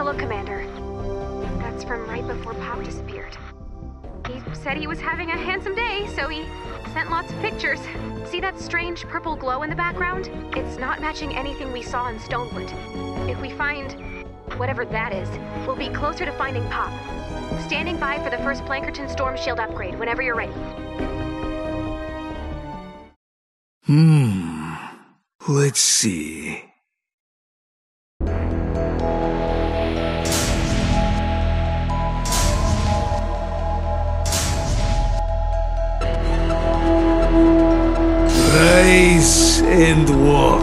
a look, Commander. That's from right before Pop disappeared. He said he was having a handsome day, so he sent lots of pictures. See that strange purple glow in the background? It's not matching anything we saw in Stonewood. If we find whatever that is, we'll be closer to finding Pop. Standing by for the first Plankerton Storm Shield upgrade whenever you're ready. Hmm. Let's see. Rise and walk.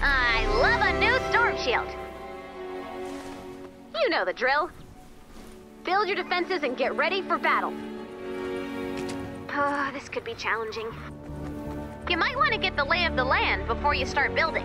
I love a new Storm Shield. You know the drill. Build your defenses and get ready for battle. Oh, this could be challenging. You might want to get the lay of the land before you start building.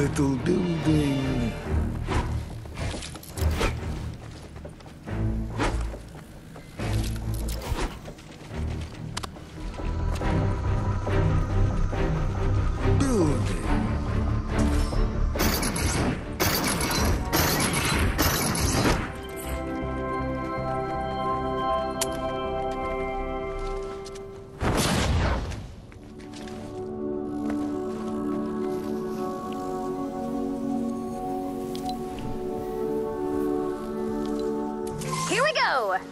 Little building.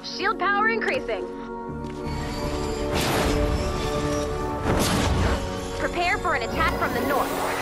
Shield power increasing. Prepare for an attack from the north.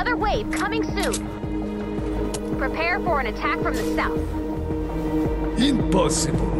Another wave coming soon. Prepare for an attack from the south. Impossible.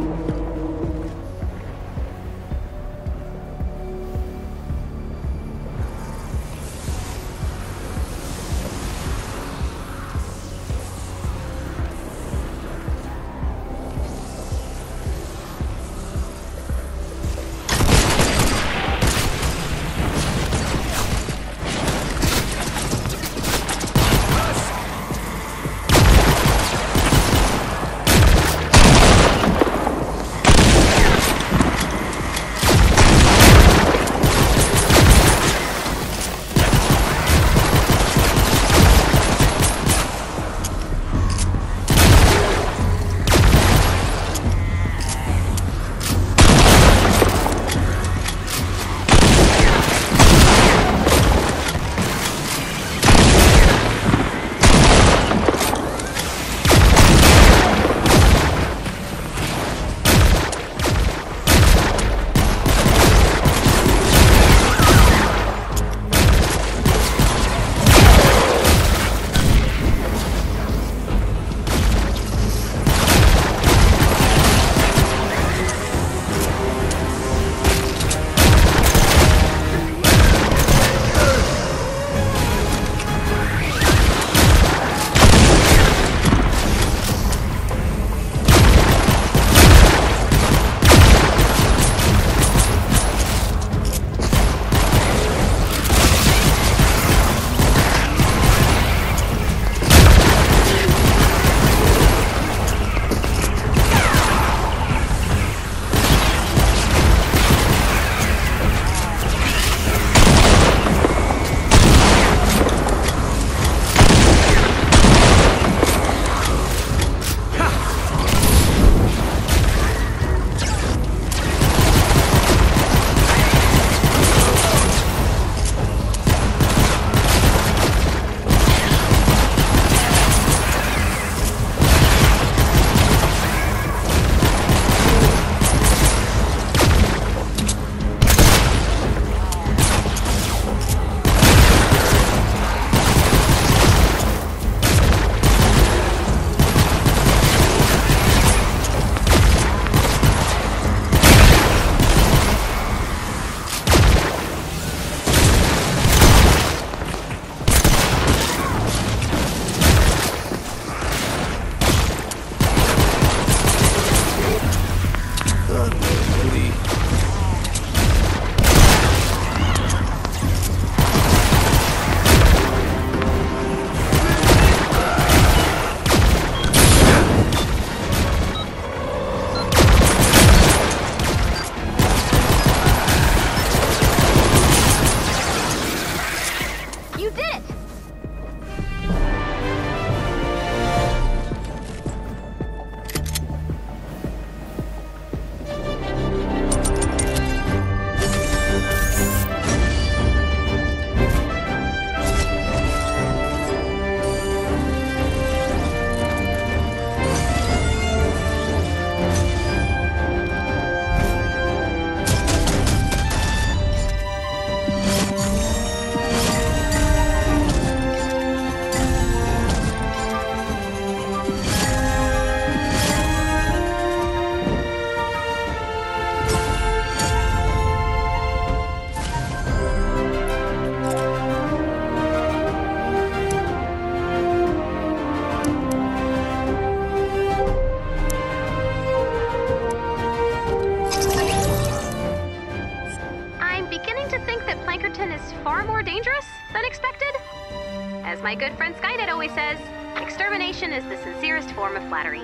My good friend Skynet always says, extermination is the sincerest form of flattery.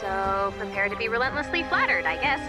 So prepare to be relentlessly flattered, I guess.